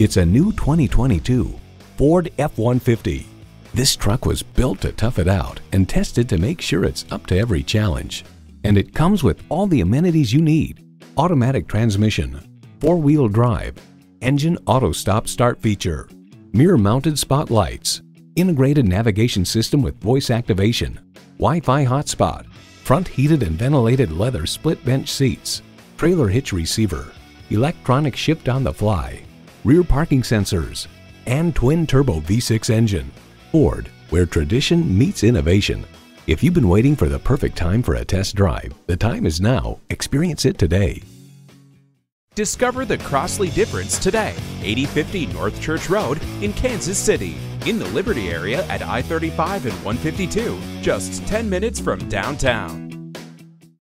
It's a new 2022 Ford F-150. This truck was built to tough it out and tested to make sure it's up to every challenge. And it comes with all the amenities you need. Automatic transmission, four-wheel drive, engine auto stop start feature, mirror mounted spotlights, integrated navigation system with voice activation, Wi-Fi hotspot, front heated and ventilated leather split bench seats, trailer hitch receiver, electronic shift on the fly, rear parking sensors, and twin-turbo V6 engine. Ford, where tradition meets innovation. If you've been waiting for the perfect time for a test drive, the time is now. Experience it today. Discover the Crossley difference today. 8050 North Church Road in Kansas City. In the Liberty area at I 35 and 152, just 10 minutes from downtown.